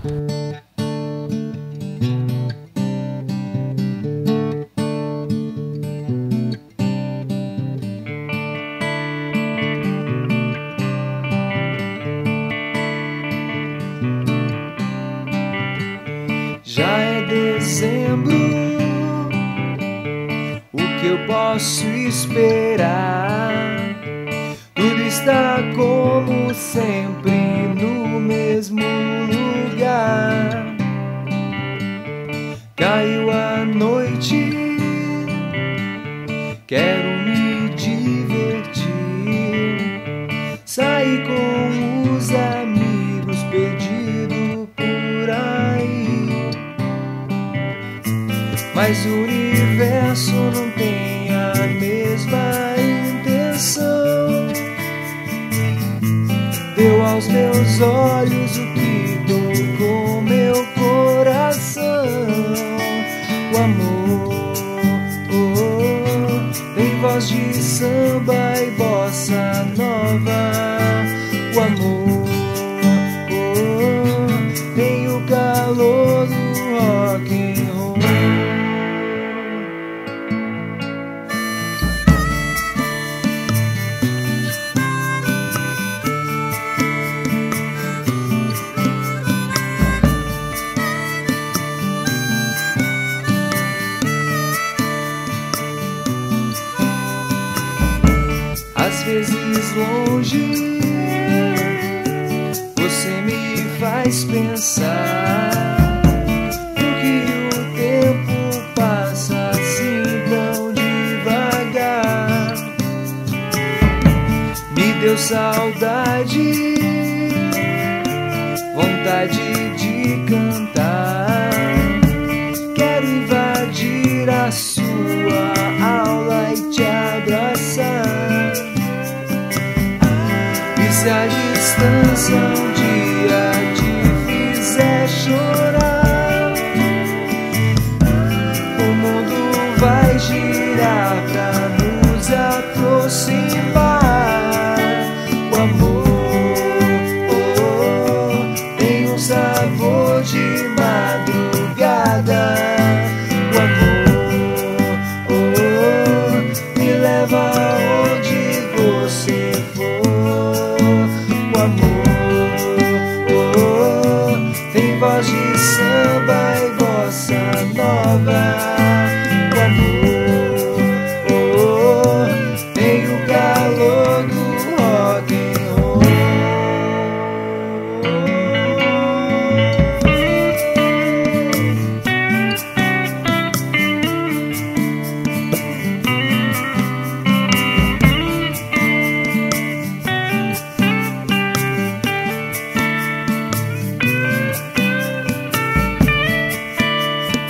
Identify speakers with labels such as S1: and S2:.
S1: Já é dezembro, o que eu posso esperar? Tudo está como sempre no mesmo quero me divertir, sair com os amigos perdidos por aí. Mas o universo não tem a mesma intenção. Deu aos meus olhos o samba e bossa nova. O amor vezes longe, você me faz pensar que o tempo passa assim tão devagar. Me deu saudade, voz de samba e bossa nova.